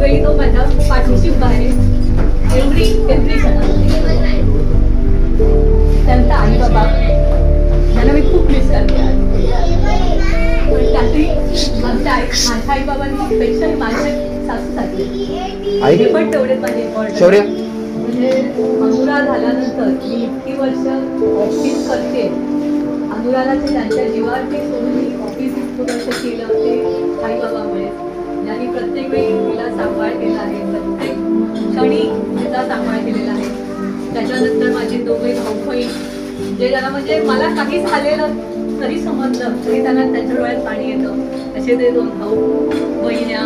वेळी तो माझ्या पाठीशी उभा आहे. एवढी एवढी त्यांचा आई बाबा त्यांना मी खूप मिस करते. पण त्यातही आमच्या आई माझ्या आई बाबांनी पेक्षा माझे सासू सासरे. आई? हे पण तेवढेच माझे इम्पॉर्टंट म्हणजे अनुरा झाल्यानंतर मी इतकी वर्ष ऑफिस करते. त्यांच्या जीवावरती सोडून मी ऑफिस इतकं वर्ष केलं ते आई बाबामुळे. जे जरा म्हणजे मला काही झालेलं तरी समजलं तरी त्यांना त्यांच्या डोळ्यात पाणी येतं. असे ते दोन भाऊ बहिण्या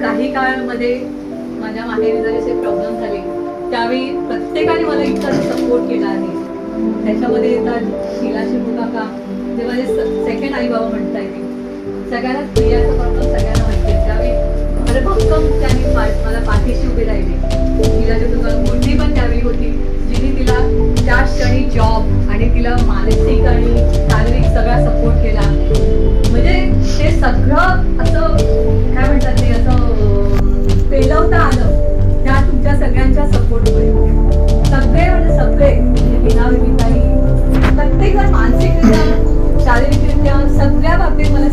काही काळामध्ये माझ्या माहेरी जरी असे प्रॉब्लेम झाले त्यावेळी प्रत्येकाने मला इतका सपोर्ट केला आहे. त्याच्यामध्ये येतात शीला शिरू काका ते माझे सेकंड आई बाबा म्हणता येईल सगळ्यांना स्त्रियाचा त्यावेळी भरभक्कम त्यांनी मला पाठीशी उभे राहिले. तिला शिरू मुंडी पण त्यावेळी होती जिने तिला त्या क्षणी जॉब आणि तिला मानसिक आणि शारीरिक सगळा सपोर्ट केला. म्हणजे ते सगळं असं काय म्हणतात ते असं पेलवता आलं. त्या तुमच्या सगळ्यांच्या सपोर्टमुळे सगळे म्हणजे सगळे म्हणजे बिना काही प्रत्येक मानसिकरित्या शारीरिकरित्या सगळ्या बाबतीत मला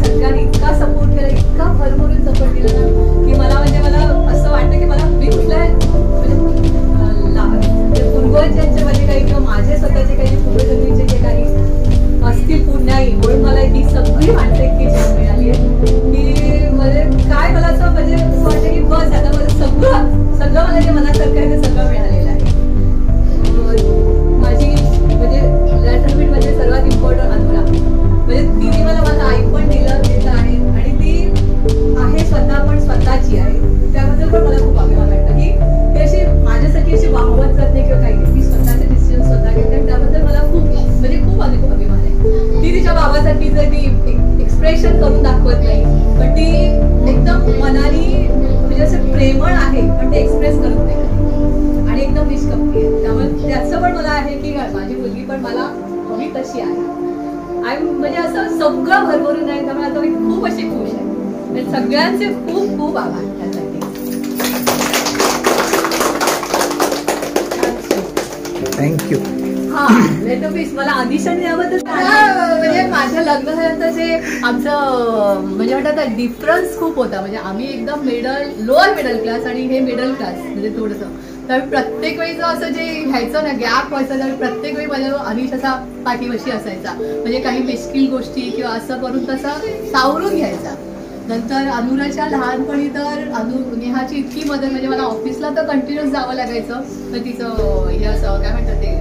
मला मनासारखं आहे सगळं मिळालं. प्रेमळ आहे पण ते एक्सप्रेस करत नाही कधी. आणि एकदम निष्कपटी आहे. त्यामुळे त्याचं पण मला आहे की माझी मुलगी पण मला हवी तशी आहे. आणि म्हणजे असं सगळं भरभरून आहे त्यामुळे आता मी खूप अशी खुश आहे. म्हणजे सगळ्यांचे खूप खूप आभार त्यासाठी. थँक्यू मला ऑडिशन याबद्दल मला म्हणजे माझ्या लग्न झाल्यानंतर जे आमचं म्हणजे म्हणतात डिफरन्स खूप होता. म्हणजे आम्ही एकदम मिडल लोअर मिडल क्लास आणि हे मिडल क्लास म्हणजे थोडंसं. तर प्रत्येक वेळी जो असं जे घ्यायचं ना गॅप व्हायचा तर प्रत्येक वेळी माझ्या अनिश असा पाठीवशी असायचा. म्हणजे काही मिश्किल गोष्टी किंवा असं करून तसं सावरून घ्यायचा. नंतर अनुराच्या लहानपणी तर अनु नेहाची इतकी मदत म्हणजे मला ऑफिसला तर कंटिन्युअस जावं लागायचं. तर तिचं हे असं काय म्हणतात ते?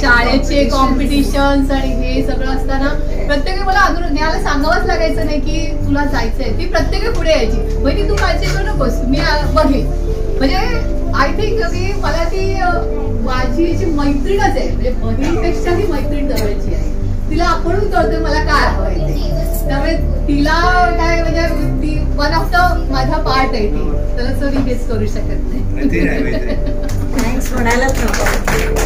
शाळेचे कॉम्पिटिशन्स आणि हे सगळं असताना प्रत्येक मला अजून नेहाला सांगावंच लागायचं नाही की तुला जायचंय. ती प्रत्येक पुढे यायची. म्हणजे तू काळजी करू नकोस. मी बघेन. म्हणजे आय थिंक की मला ती माझी जी मैत्रीणच आहे म्हणजे बहिणीपेक्षा ही मैत्रीण जवळची आहे. तिला आपणच कळतोय मला काय हवंय त्यामुळे तिला काय म्हणजे ती वन ऑफ द माझा पार्ट आहे ती. त्याला असं मी गेस करू शकत नाही. थँक्स म्हणायलाच नको.